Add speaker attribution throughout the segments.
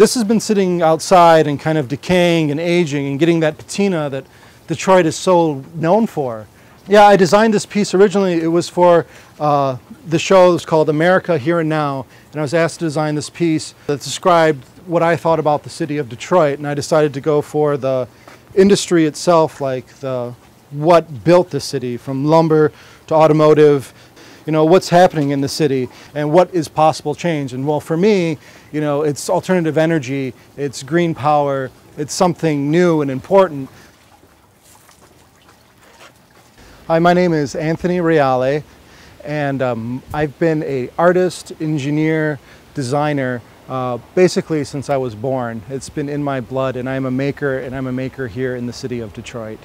Speaker 1: This has been sitting outside and kind of decaying and aging and getting that patina that Detroit is so known for. Yeah, I designed this piece originally. It was for uh, the show. It was called America Here and Now. And I was asked to design this piece that described what I thought about the city of Detroit. And I decided to go for the industry itself, like the what built the city, from lumber to automotive, you know, what's happening in the city and what is possible change. And well, for me, you know, it's alternative energy, it's green power, it's something new and important. Hi, my name is Anthony Reale, and um, I've been a artist, engineer, designer, uh, basically since I was born. It's been in my blood, and I'm a maker, and I'm a maker here in the city of Detroit.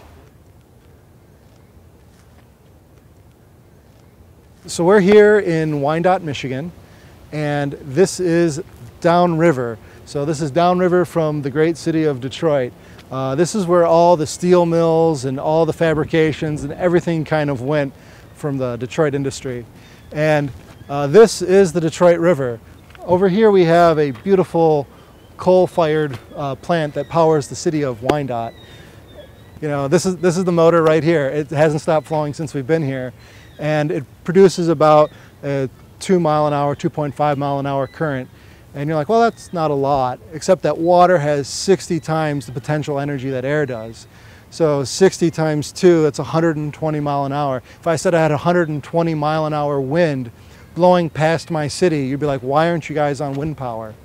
Speaker 1: So we're here in Wyandotte, Michigan, and this is downriver. So this is downriver from the great city of Detroit. Uh, this is where all the steel mills and all the fabrications and everything kind of went from the Detroit industry. And uh, this is the Detroit River. Over here we have a beautiful coal-fired uh, plant that powers the city of Wyandotte. You know, this is, this is the motor right here. It hasn't stopped flowing since we've been here. And it produces about a two mile an hour, 2.5 mile an hour current. And you're like, well, that's not a lot, except that water has 60 times the potential energy that air does. So 60 times two, that's 120 mile an hour. If I said I had 120 mile an hour wind blowing past my city, you'd be like, why aren't you guys on wind power?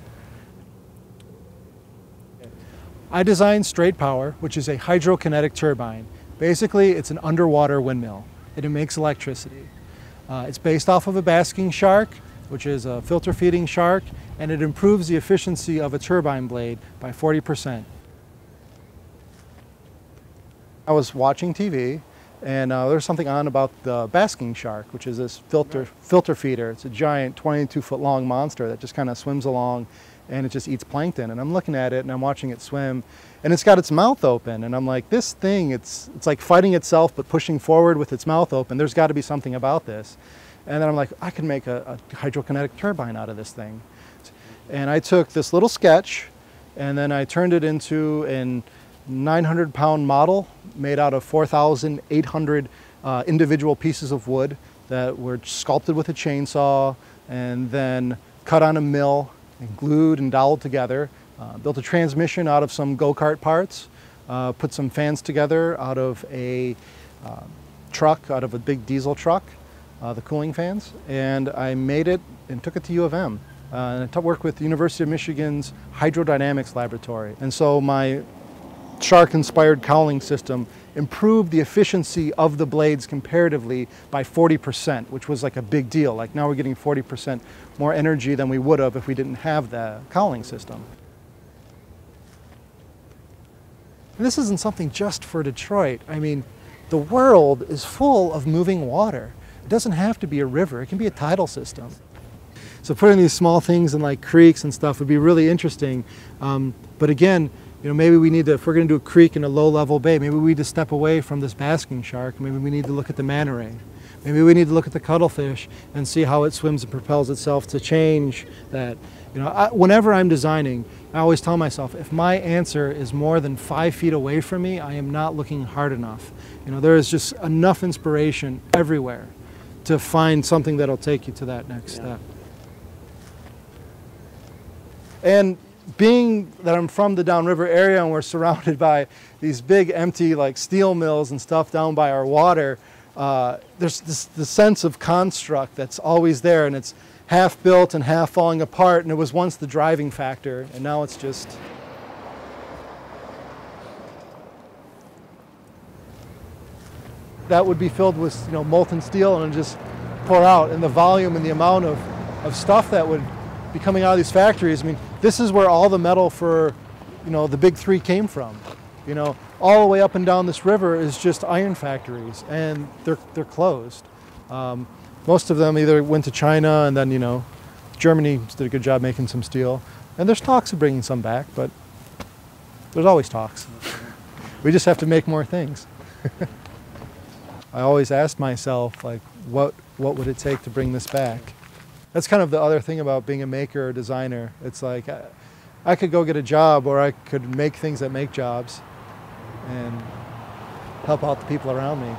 Speaker 1: I designed Strait Power, which is a hydrokinetic turbine. Basically, it's an underwater windmill and it makes electricity. Uh, it's based off of a basking shark, which is a filter feeding shark, and it improves the efficiency of a turbine blade by 40%. I was watching TV and uh, there's something on about the basking shark, which is this filter, filter feeder. It's a giant 22 foot long monster that just kind of swims along and it just eats plankton. And I'm looking at it and I'm watching it swim and it's got its mouth open. And I'm like, this thing, it's, it's like fighting itself but pushing forward with its mouth open. There's got to be something about this. And then I'm like, I can make a, a hydrokinetic turbine out of this thing. And I took this little sketch and then I turned it into an 900 pound model made out of 4,800 uh, individual pieces of wood that were sculpted with a chainsaw and then cut on a mill and glued and doweled together. Uh, built a transmission out of some go-kart parts, uh, put some fans together out of a uh, truck, out of a big diesel truck, uh, the cooling fans, and I made it and took it to U of M. Uh, and I worked with the University of Michigan's Hydrodynamics Laboratory. And so my shark-inspired cowling system improved the efficiency of the blades comparatively by 40%, which was like a big deal. Like now we're getting 40% more energy than we would have if we didn't have the cowling system. And this isn't something just for Detroit. I mean, the world is full of moving water. It doesn't have to be a river, it can be a tidal system. So putting these small things in like creeks and stuff would be really interesting. Um, but again, you know, maybe we need to, if we're going to do a creek in a low-level bay, maybe we need to step away from this basking shark. Maybe we need to look at the manta ray. Maybe we need to look at the cuttlefish and see how it swims and propels itself to change that. You know, I, whenever I'm designing, I always tell myself, if my answer is more than five feet away from me, I am not looking hard enough. You know, there is just enough inspiration everywhere to find something that'll take you to that next yeah. step. And being that I'm from the downriver area and we're surrounded by these big empty like steel mills and stuff down by our water, uh, there's this the sense of construct that's always there and it's half built and half falling apart and it was once the driving factor and now it's just that would be filled with you know molten steel and just pour out and the volume and the amount of, of stuff that would be coming out of these factories. I mean, this is where all the metal for, you know, the big three came from. You know, all the way up and down this river is just iron factories, and they're they're closed. Um, most of them either went to China, and then you know, Germany did a good job making some steel, and there's talks of bringing some back, but there's always talks. we just have to make more things. I always ask myself, like, what what would it take to bring this back? That's kind of the other thing about being a maker or designer. It's like, uh, I could go get a job or I could make things that make jobs and help out the people around me.